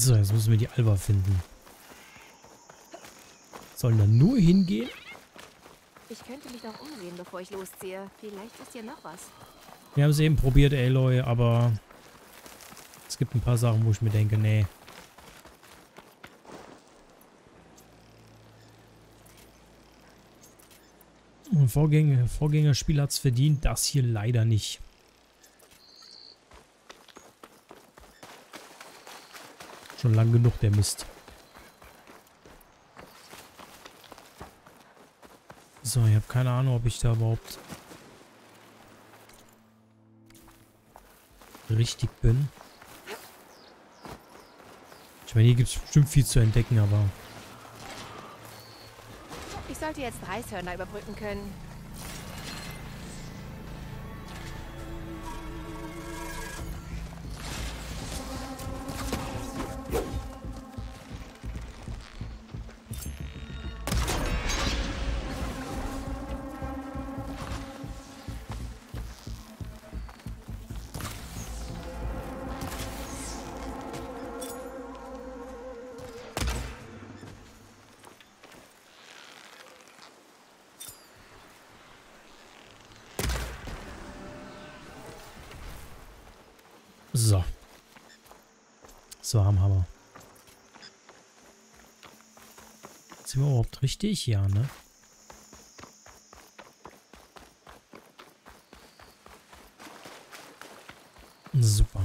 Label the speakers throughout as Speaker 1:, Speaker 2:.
Speaker 1: So, jetzt müssen wir die Alba finden. Sollen da nur hingehen?
Speaker 2: Ich könnte mich noch umsehen, bevor ich losziehe. Vielleicht ist hier noch was.
Speaker 1: Wir haben es eben probiert, Aloy, aber es gibt ein paar Sachen, wo ich mir denke, nee. Ein Vorgänger, Vorgängerspiel hat es verdient, das hier leider nicht. Schon lang genug der Mist. So, ich habe keine Ahnung, ob ich da überhaupt richtig bin. Ich meine, hier gibt es bestimmt viel zu entdecken, aber...
Speaker 2: Ich sollte jetzt Reishörner überbrücken können.
Speaker 1: So. So, am Hammer. Sind wir überhaupt richtig? Ja, ne? Super.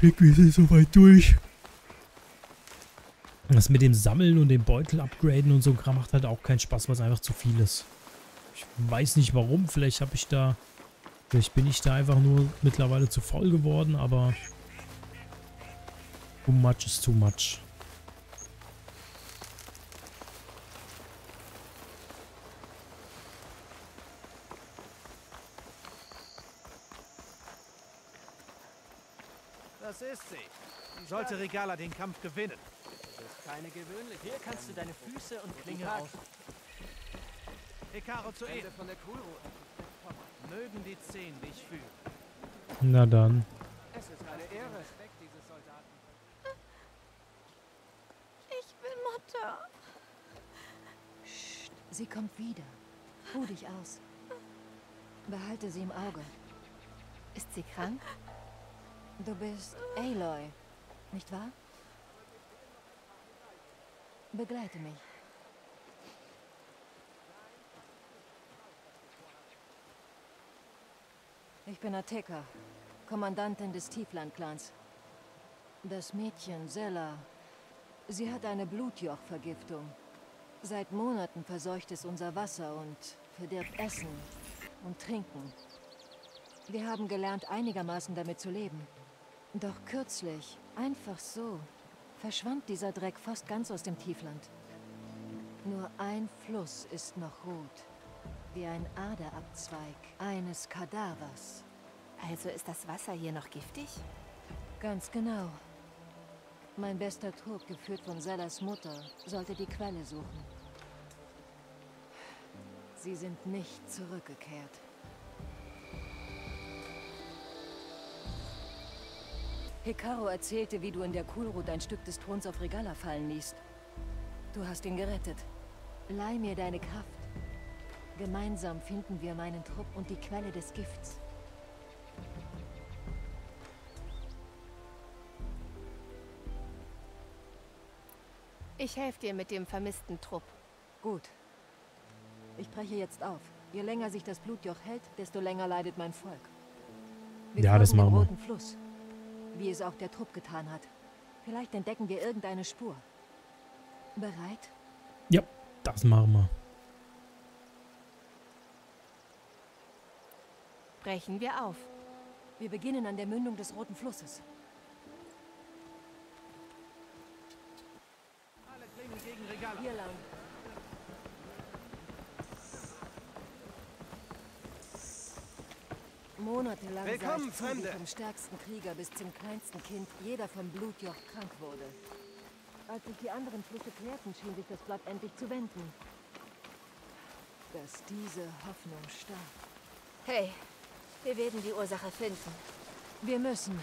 Speaker 1: Klick, wir sind soweit durch. Das mit dem Sammeln und dem Beutel upgraden und so Kram macht halt auch keinen Spaß, weil es einfach zu viel ist. Ich weiß nicht warum, vielleicht habe ich da Vielleicht bin ich da einfach nur mittlerweile zu faul geworden, aber too much is too much.
Speaker 3: Das ist sie. Sollte Regala den Kampf gewinnen.
Speaker 4: Das ist keine gewöhnliche. Hier kannst du deine Füße und Klinge aus.
Speaker 3: Hekaro zu Ende
Speaker 4: von der Kulro.
Speaker 3: Mögen die Zehn dich fühlen.
Speaker 1: Na dann.
Speaker 4: Es ist eine Ehre. Respekt dieses Soldaten.
Speaker 2: Ich will Mutter.
Speaker 5: Psst, sie kommt wieder. Ruh dich aus. Behalte sie im Auge.
Speaker 2: Ist sie krank?
Speaker 5: Du bist Aloy, nicht wahr? Begleite mich. Ich bin Ateka, Kommandantin des Tiefland-Clans. Das Mädchen, Sella, sie hat eine Blutjoch-Vergiftung. Seit Monaten verseucht es unser Wasser und verdirbt Essen und Trinken. Wir haben gelernt, einigermaßen damit zu leben. Doch kürzlich, einfach so, verschwand dieser Dreck fast ganz aus dem Tiefland. Nur ein Fluss ist noch rot wie ein Aderabzweig eines Kadavers.
Speaker 2: Also ist das Wasser hier noch giftig?
Speaker 5: Ganz genau. Mein bester Trupp, geführt von Sellas Mutter, sollte die Quelle suchen. Sie sind nicht zurückgekehrt. Hikaru erzählte, wie du in der Kulrut ein Stück des Throns auf Regala fallen ließt. Du hast ihn gerettet. Leih mir deine Kraft. Gemeinsam finden wir meinen Trupp und die Quelle des Gifts.
Speaker 2: Ich helfe dir mit dem vermissten Trupp.
Speaker 5: Gut. Ich breche jetzt auf. Je länger sich das Blutjoch hält, desto länger leidet mein Volk. Wir
Speaker 1: ja, das machen wir.
Speaker 5: roten Fluss, wie es auch der Trupp getan hat. Vielleicht entdecken wir irgendeine Spur. Bereit?
Speaker 1: Ja, das machen wir.
Speaker 2: Brechen wir auf.
Speaker 5: Wir beginnen an der Mündung des Roten Flusses.
Speaker 3: Alle Klingen gegen Regala.
Speaker 5: Hier lang. Monatelang
Speaker 3: Willkommen,
Speaker 5: sah ich zu,
Speaker 3: Fremde.
Speaker 5: wie vom stärksten Krieger bis zum kleinsten Kind jeder vom Blutjoch krank wurde. Als sich die anderen Flüsse klärten, schien sich das Blatt endlich zu wenden. Dass diese Hoffnung starb.
Speaker 2: Hey, wir werden die Ursache finden.
Speaker 5: Wir müssen.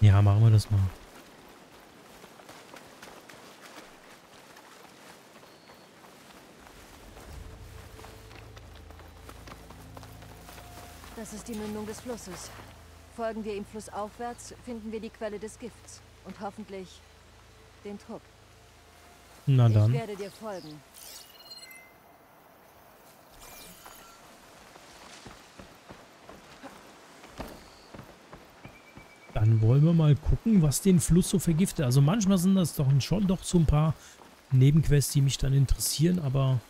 Speaker 1: Ja, machen wir das mal.
Speaker 5: Das ist die Mündung des Flusses. Folgen wir ihm flussaufwärts, finden wir die Quelle des Gifts und hoffentlich den Trupp.
Speaker 1: Na
Speaker 5: Ich
Speaker 1: dann.
Speaker 5: werde dir folgen.
Speaker 1: Dann wollen wir mal gucken, was den Fluss so vergiftet. Also manchmal sind das doch schon doch so ein paar Nebenquests, die mich dann interessieren, aber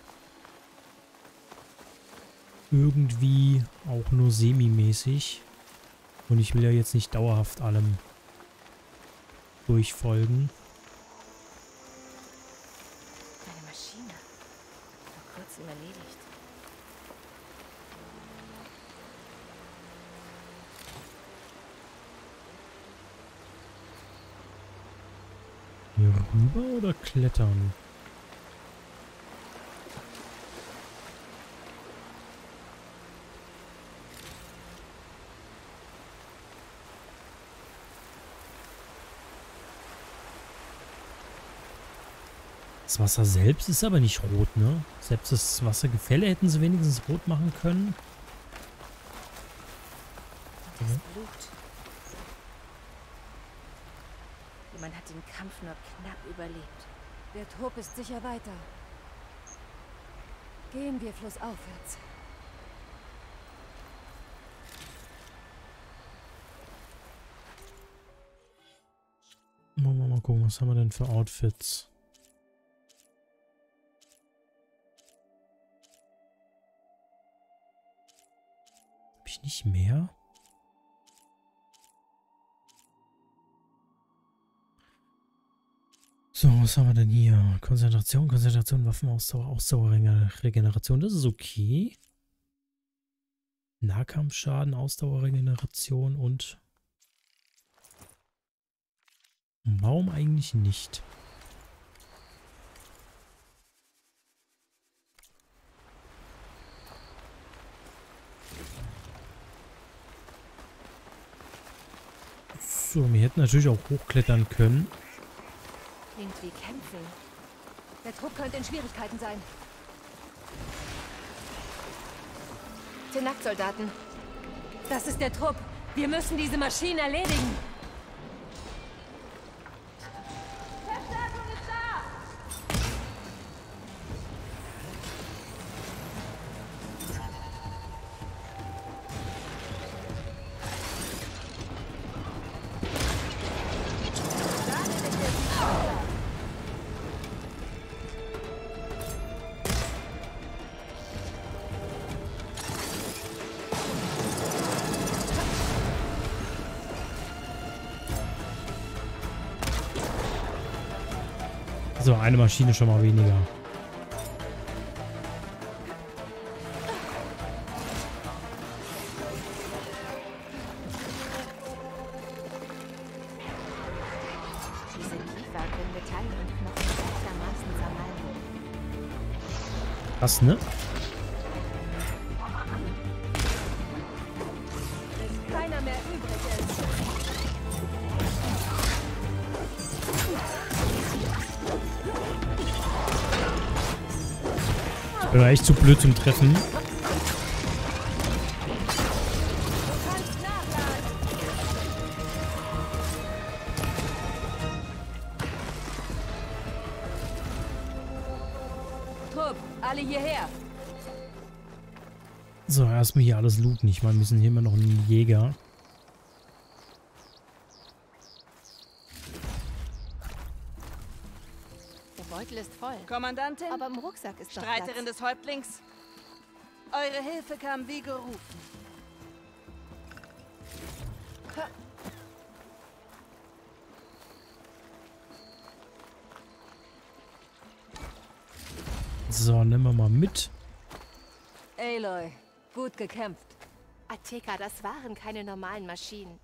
Speaker 1: irgendwie auch nur semi-mäßig. Und ich will ja jetzt nicht dauerhaft allem durchfolgen.
Speaker 2: Eine Maschine. Vor kurzem erledigt.
Speaker 1: Hier rüber oder klettern? Das Wasser selbst ist aber nicht rot, ne? Selbst das Wassergefälle hätten sie wenigstens rot machen können.
Speaker 2: Das Blut. Jemand hat den Kampf nur knapp überlebt.
Speaker 5: Der Trupp ist sicher weiter. Gehen wir flussaufwärts.
Speaker 1: Mal, mal, mal gucken, was haben wir denn für Outfits? Hab ich nicht mehr? So, was haben wir denn hier? Konzentration, Konzentration, Waffenausdauer, Ausdauerringe, Regeneration. Das ist okay. Nahkampfschaden, Ausdauerregeneration und Warum eigentlich nicht? So, wir hätten natürlich auch hochklettern können.
Speaker 2: Klingt wie Kämpfen.
Speaker 5: Der Trupp könnte in Schwierigkeiten sein.
Speaker 2: Tenak-Soldaten.
Speaker 5: Das ist der Trupp. Wir müssen diese Maschinen erledigen.
Speaker 1: Eine Maschine schon mal weniger.
Speaker 2: Diese Kiefer
Speaker 1: Echt zu blöd zum Treffen. So, erstmal hier alles looten. Ich meine, wir sind hier immer noch ein Jäger.
Speaker 2: Beutel ist voll.
Speaker 6: Kommandantin,
Speaker 2: Aber im Rucksack ist doch
Speaker 6: Streiterin
Speaker 2: Platz.
Speaker 6: des Häuptlings, eure Hilfe kam wie gerufen.
Speaker 1: So, nehmen wir mal mit.
Speaker 5: Aloy, gut gekämpft.
Speaker 2: Atheka, das waren keine normalen Maschinen.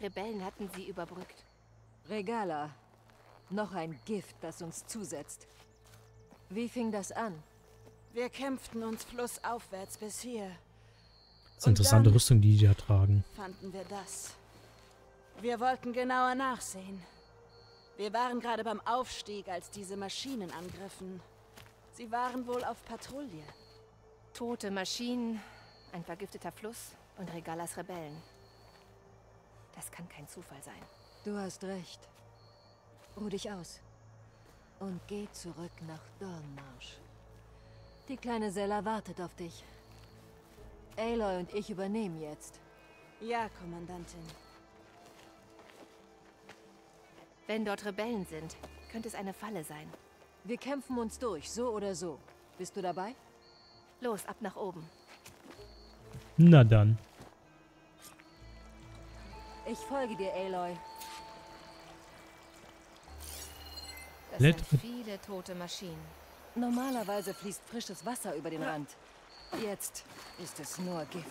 Speaker 2: Rebellen hatten sie überbrückt.
Speaker 5: Regala, noch ein Gift, das uns zusetzt. Wie fing das an?
Speaker 6: Wir kämpften uns flussaufwärts bis hier.
Speaker 1: Das ist eine interessante
Speaker 6: dann-
Speaker 1: Rüstung, die die da tragen.
Speaker 6: Fanden wir das. Wir wollten genauer nachsehen. Wir waren gerade beim Aufstieg, als diese Maschinen angriffen. Sie waren wohl auf Patrouille.
Speaker 2: Tote Maschinen, ein vergifteter Fluss und Regalas Rebellen. Das kann kein Zufall sein.
Speaker 5: Du hast recht. Ruh dich aus. Und geh zurück nach Dornmarsch. Die kleine Sella wartet auf dich. Aloy und ich übernehmen jetzt.
Speaker 6: Ja, Kommandantin.
Speaker 2: Wenn dort Rebellen sind, könnte es eine Falle sein.
Speaker 5: Wir kämpfen uns durch, so oder so. Bist du dabei?
Speaker 2: Los, ab nach oben.
Speaker 1: Na dann.
Speaker 5: Ich folge dir, Aloy.
Speaker 1: Let-
Speaker 2: sind viele tote Maschinen.
Speaker 5: Normalerweise fließt frisches Wasser über den Rand. Jetzt ist es nur Gift.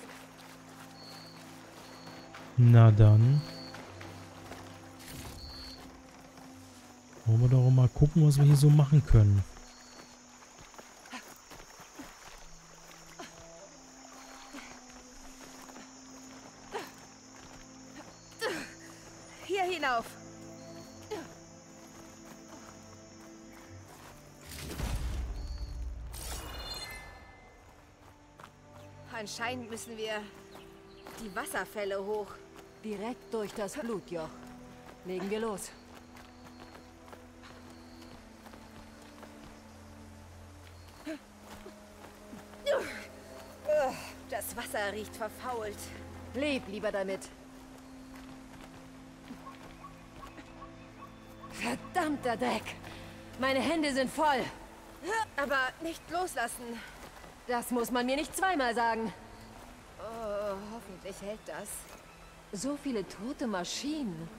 Speaker 1: Na dann. Wollen wir doch mal gucken, was wir hier so machen können.
Speaker 2: Hier hinauf! Anscheinend müssen wir die Wasserfälle hoch.
Speaker 5: Direkt durch das Blutjoch. Legen wir los.
Speaker 2: Das Wasser riecht verfault.
Speaker 5: Leb lieber damit. Verdammter Dreck! Meine Hände sind voll.
Speaker 2: Aber nicht loslassen.
Speaker 5: Das muss man mir nicht zweimal sagen.
Speaker 2: Oh, hoffentlich hält das.
Speaker 5: So viele tote Maschinen.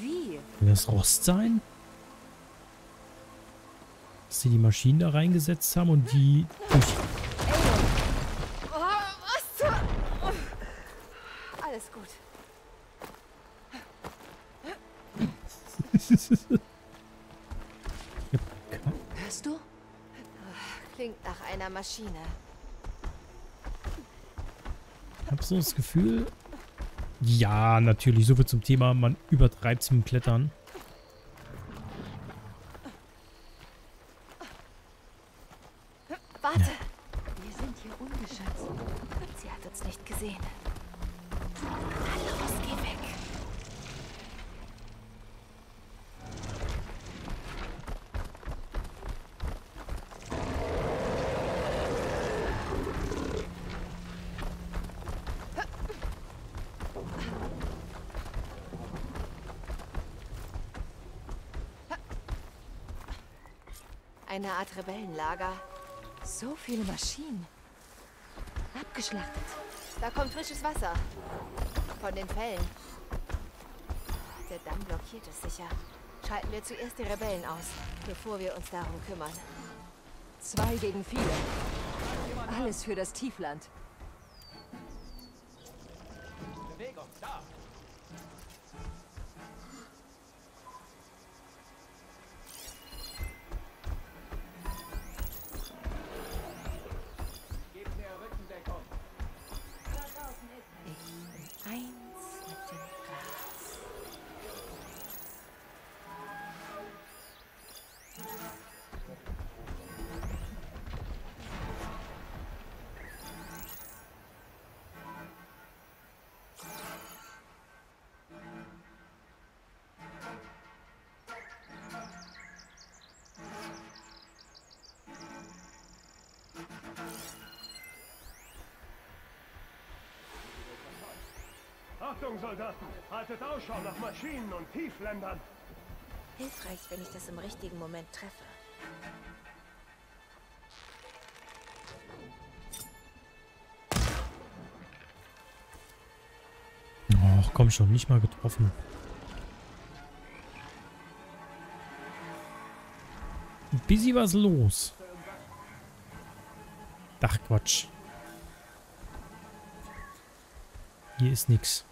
Speaker 5: Wie?
Speaker 1: Will das Rost sein? Dass sie die Maschinen da reingesetzt haben und die durch...
Speaker 2: Oh, was zur... Alles gut. Klingt nach einer Maschine.
Speaker 1: Ich habe so das Gefühl... Ja, natürlich. So viel zum Thema, man übertreibt es mit dem Klettern.
Speaker 2: Eine Art Rebellenlager.
Speaker 5: So viele Maschinen. Abgeschlachtet.
Speaker 2: Da kommt frisches Wasser. Von den Fällen. Der Damm blockiert es sicher. Schalten wir zuerst die Rebellen aus, bevor wir uns darum kümmern.
Speaker 5: Zwei gegen viele. Alles für das Tiefland.
Speaker 4: Bewegung, da!
Speaker 7: Achtung, Soldaten! Haltet Ausschau nach Maschinen und Tiefländern!
Speaker 2: Hilfreich, wenn ich das im richtigen Moment treffe.
Speaker 1: Och, komm schon, nicht mal getroffen. Ein bisschen was los. Ach, Quatsch. Hier ist nix.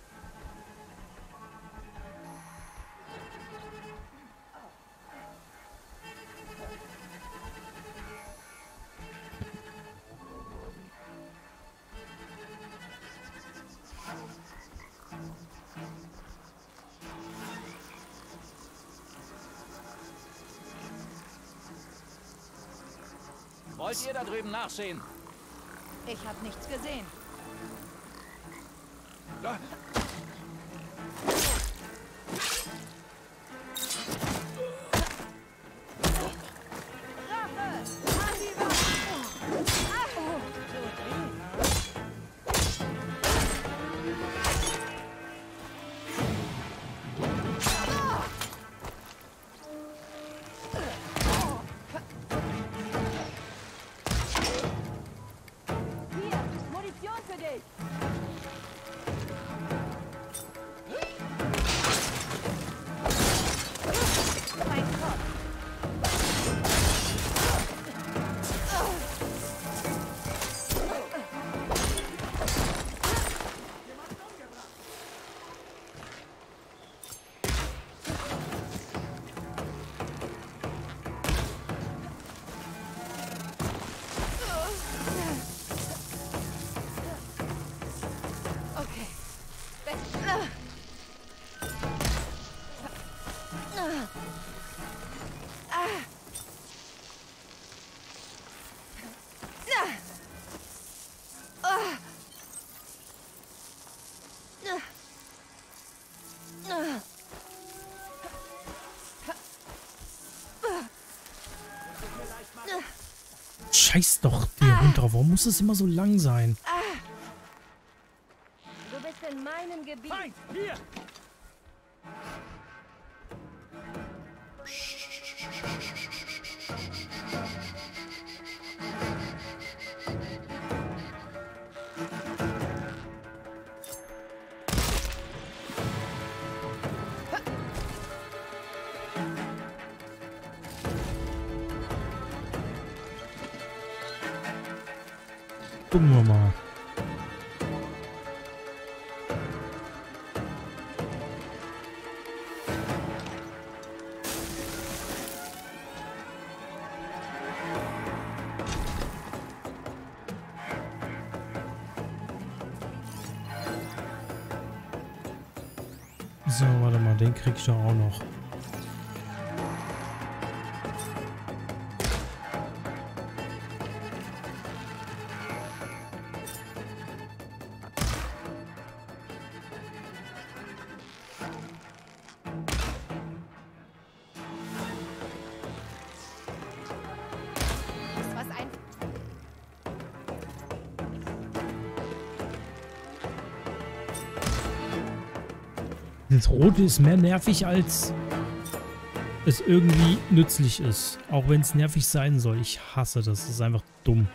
Speaker 8: Wollt ihr da drüben nachsehen?
Speaker 2: Ich habe nichts gesehen. Hier,
Speaker 1: Scheiß doch, Hund drauf. Warum muss es immer so lang sein? Gucken wir mal. So, warte mal, den krieg ich doch auch noch. Das Rote ist mehr nervig, als es irgendwie nützlich ist. Auch wenn es nervig sein soll. Ich hasse das. Das ist einfach dumm.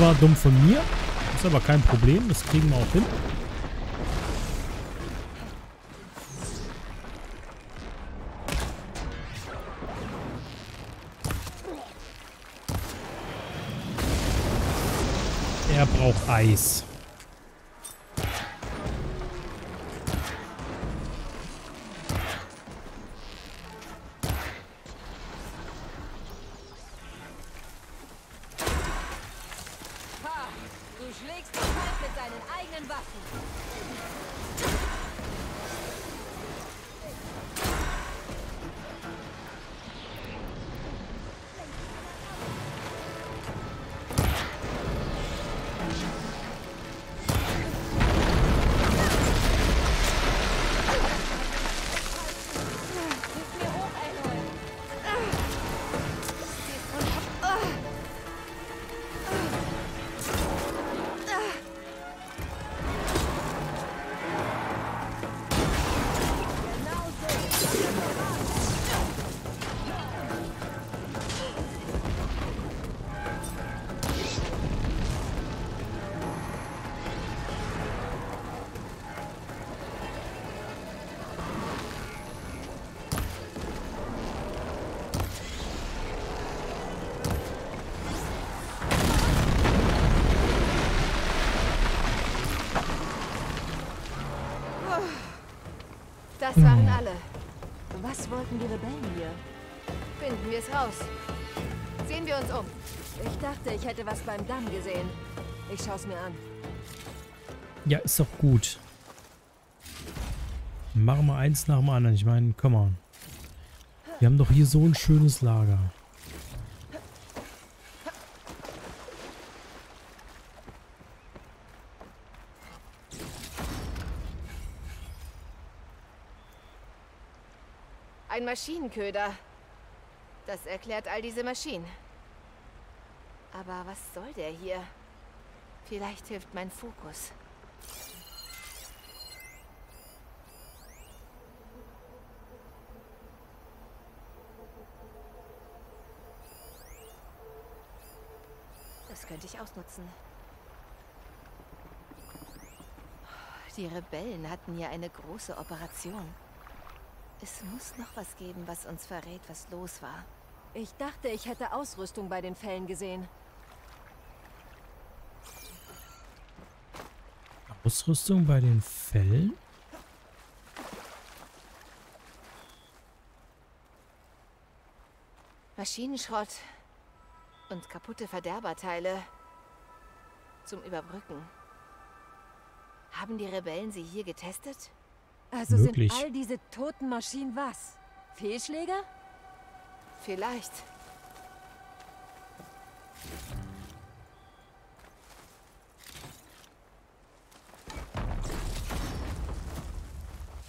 Speaker 1: Das war dumm von mir. Ist aber kein Problem. Das kriegen wir auch hin. Er braucht Eis.
Speaker 2: Das waren alle.
Speaker 5: Was wollten die Rebellen hier?
Speaker 2: Finden wir es raus. Sehen wir uns um.
Speaker 5: Ich dachte, ich hätte was beim Damm gesehen. Ich schaue es mir an.
Speaker 1: Ja, ist doch gut. Machen wir eins nach dem anderen. Ich meine, komm on. Wir haben doch hier so ein schönes Lager.
Speaker 2: Maschinenköder. Das erklärt all diese Maschinen. Aber was soll der hier? Vielleicht hilft mein Fokus. Das könnte ich ausnutzen. Die Rebellen hatten hier eine große Operation. Es muss noch was geben, was uns verrät, was los war.
Speaker 5: Ich dachte, ich hätte Ausrüstung bei den Fällen gesehen.
Speaker 1: Ausrüstung bei den Fällen?
Speaker 2: Maschinenschrott und kaputte Verderberteile zum Überbrücken. Haben die Rebellen sie hier getestet?
Speaker 5: Also
Speaker 1: Möglich.
Speaker 5: sind all diese toten Maschinen was? Fehlschläge?
Speaker 2: Vielleicht.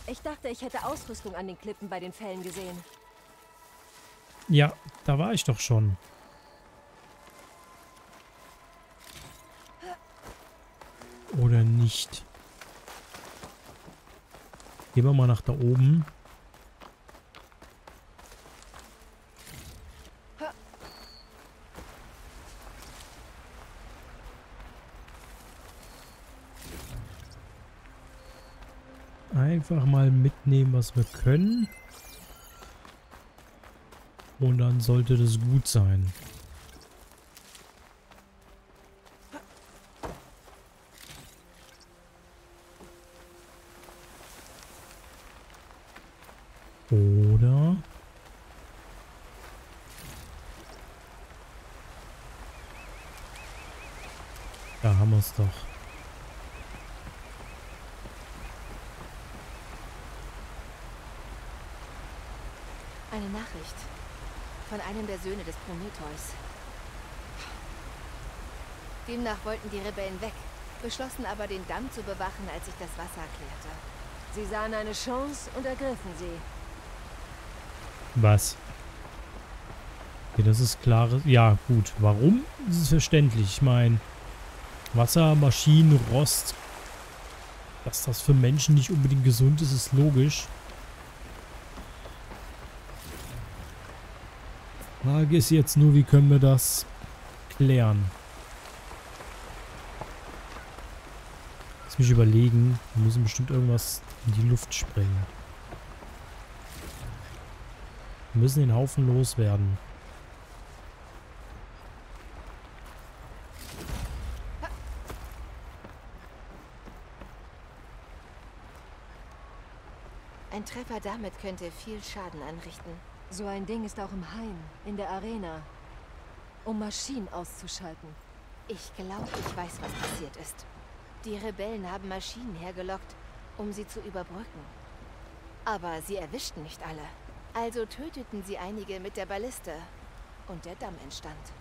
Speaker 5: Ich dachte, ich hätte Ausrüstung an den Klippen bei den Fällen gesehen.
Speaker 1: Ja, da war ich doch schon. Oder nicht? Gehen wir mal nach da oben. Einfach mal mitnehmen, was wir können. Und dann sollte das gut sein. Oder... Da haben wir es doch.
Speaker 2: Eine Nachricht. Von einem der Söhne Prometheus. Demnach wollten die Rebellen weg, beschlossen aber den Damm zu bewachen, als sich das Wasser klärte.
Speaker 5: Sie sahen eine Chance und ergriffen sie.
Speaker 1: Was? Okay, das ist klar. Ja, gut. Warum? Das ist verständlich. Ich meine, Wasser, Maschinen, Rost. Dass das für Menschen nicht unbedingt gesund ist, ist logisch. Frage ist jetzt nur, wie können wir das klären? Lass mich überlegen. Wir müssen bestimmt irgendwas in die Luft sprengen. Wir müssen den Haufen loswerden.
Speaker 2: Ein Treffer damit könnte viel Schaden anrichten.
Speaker 5: So ein Ding ist auch im Hain, in der Arena. Um Maschinen auszuschalten.
Speaker 2: Ich glaube, ich weiß, was passiert ist. Die Rebellen haben Maschinen hergelockt, um sie zu überbrücken. Aber sie erwischten nicht alle. Also töteten sie einige mit der Balliste. Und der Damm entstand.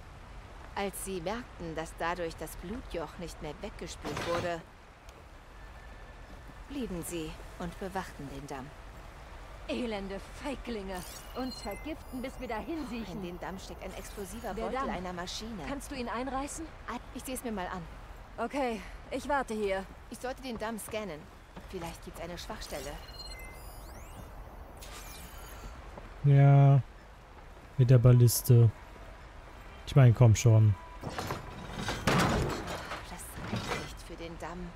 Speaker 2: Als sie merkten, dass dadurch das Blutjoch nicht mehr weggespült wurde, blieben sie und bewachten den Damm.
Speaker 5: Elende Feiglinge. Uns vergiften, bis wir dahin
Speaker 2: In
Speaker 5: siechen.
Speaker 2: den Damm steckt ein explosiver
Speaker 5: Der
Speaker 2: Beutel
Speaker 5: Damm.
Speaker 2: einer Maschine.
Speaker 5: Kannst du ihn einreißen?
Speaker 2: Ich sehe es mir mal an.
Speaker 5: Okay, ich warte hier.
Speaker 2: Ich sollte den Damm scannen. Vielleicht gibt es eine Schwachstelle.
Speaker 1: Ja. Mit der Balliste. Ich meine, komm schon.
Speaker 2: Das reicht nicht für den Damm.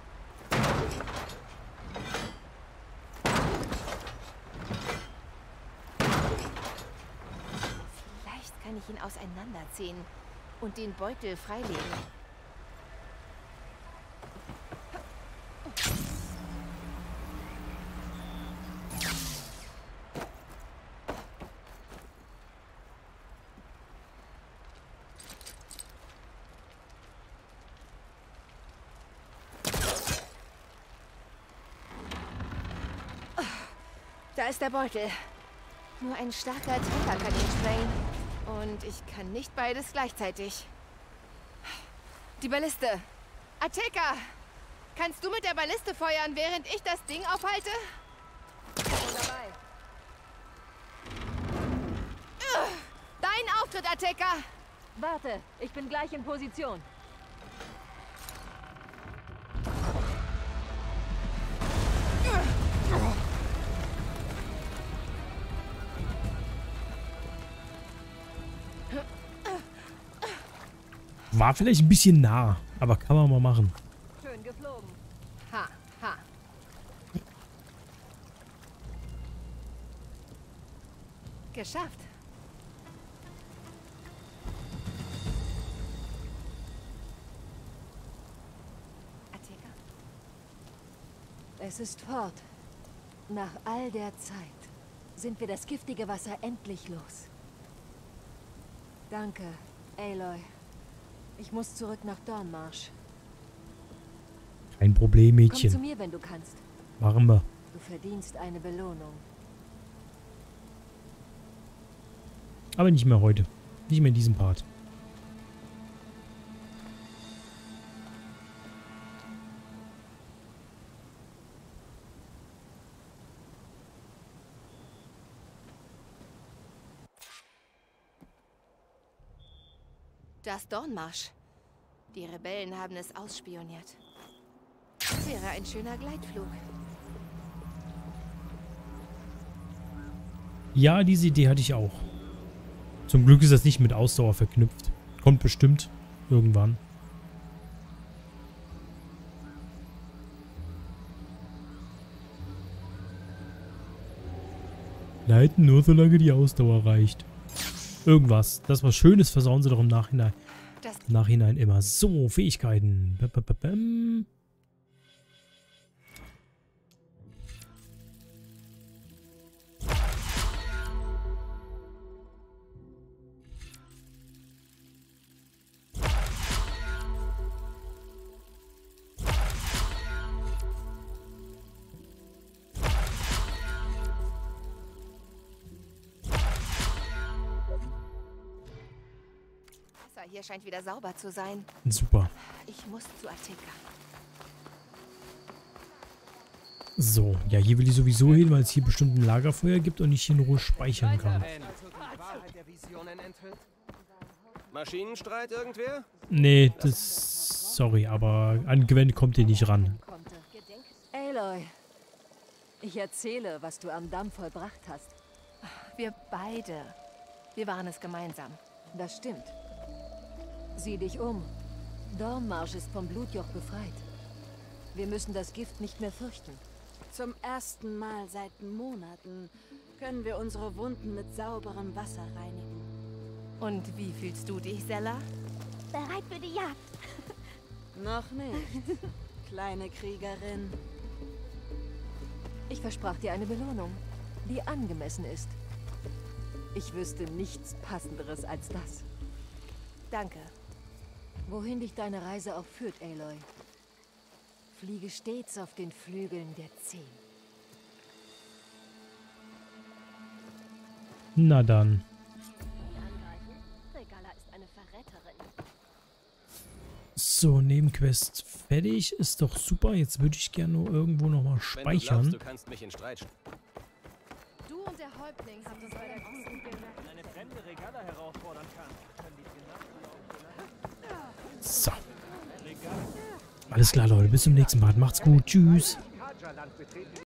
Speaker 2: ich ihn auseinanderziehen und den Beutel freilegen. Da ist der Beutel. Nur ein starker Treffer kann ihn sprengen. Und ich kann nicht beides gleichzeitig. Die Balliste. Ateka! Kannst du mit der Balliste feuern, während ich das Ding aufhalte? Dein Auftritt, Ateka!
Speaker 5: Warte, ich bin gleich in Position.
Speaker 1: War vielleicht ein bisschen nah, aber kann man mal machen.
Speaker 5: Schön geflogen.
Speaker 2: Ha, ha. Geschafft.
Speaker 5: Es ist fort. Nach all der Zeit sind wir das giftige Wasser endlich los. Danke, Aloy. Ich muss zurück nach Dornmarsch.
Speaker 1: Kein Problem,
Speaker 5: Komm zu
Speaker 1: Mädchen.
Speaker 5: mir, wenn du kannst.
Speaker 1: Machen wir.
Speaker 5: Du verdienst eine Belohnung.
Speaker 1: Aber nicht mehr heute. Nicht mehr in diesem Part.
Speaker 2: Das Dornmarsch. Die Rebellen haben es ausspioniert. Wäre ein schöner Gleitflug.
Speaker 1: Ja, diese Idee hatte ich auch. Zum Glück ist das nicht mit Ausdauer verknüpft. Kommt bestimmt. Irgendwann. Leiten nur, solange die Ausdauer reicht. Irgendwas. Das was Schönes versauen sie doch im Nachhinein.
Speaker 2: Das
Speaker 1: Im Nachhinein immer. So, Fähigkeiten. Bäm, bäm, bäm,
Speaker 2: hier scheint wieder sauber zu sein.
Speaker 1: Super.
Speaker 2: Ich muss zu Ateka.
Speaker 1: So, ja, hier will ich sowieso hin, weil es hier bestimmt ein Lagerfeuer gibt und ich hier in Ruhe speichern kann.
Speaker 8: Maschinenstreit irgendwer?
Speaker 1: Nee, das... Sorry, aber an Gwen kommt ihr nicht ran.
Speaker 5: Aloy, ich erzähle, was du am Damm vollbracht hast.
Speaker 2: Wir beide. Wir waren es gemeinsam.
Speaker 5: Das stimmt. Sieh dich um. Dornmarsch ist vom Blutjoch befreit. Wir müssen das Gift nicht mehr fürchten.
Speaker 6: Zum ersten Mal seit Monaten können wir unsere Wunden mit sauberem Wasser reinigen.
Speaker 2: Und wie fühlst du dich, Sella?
Speaker 9: Bereit für die Jagd.
Speaker 6: Noch nicht, kleine Kriegerin.
Speaker 5: Ich versprach dir eine Belohnung, die angemessen ist. Ich wüsste nichts Passenderes als das.
Speaker 2: Danke.
Speaker 5: Wohin dich deine Reise auch führt, Aloy. Fliege stets auf den Flügeln der Zehn.
Speaker 1: Na dann. So, Nebenquest fertig. Ist doch super. Jetzt würde ich gerne nur irgendwo nochmal
Speaker 8: Wenn du
Speaker 1: speichern.
Speaker 8: glaubst, du kannst mich in Streit stellen.
Speaker 2: Du und der Häuptling habt uns bei der Kuchen
Speaker 4: Wenn eine fremde Regala herausfordern kann,
Speaker 1: So. Alles klar, Leute. Bis zum nächsten Mal. Macht's gut. Tschüss.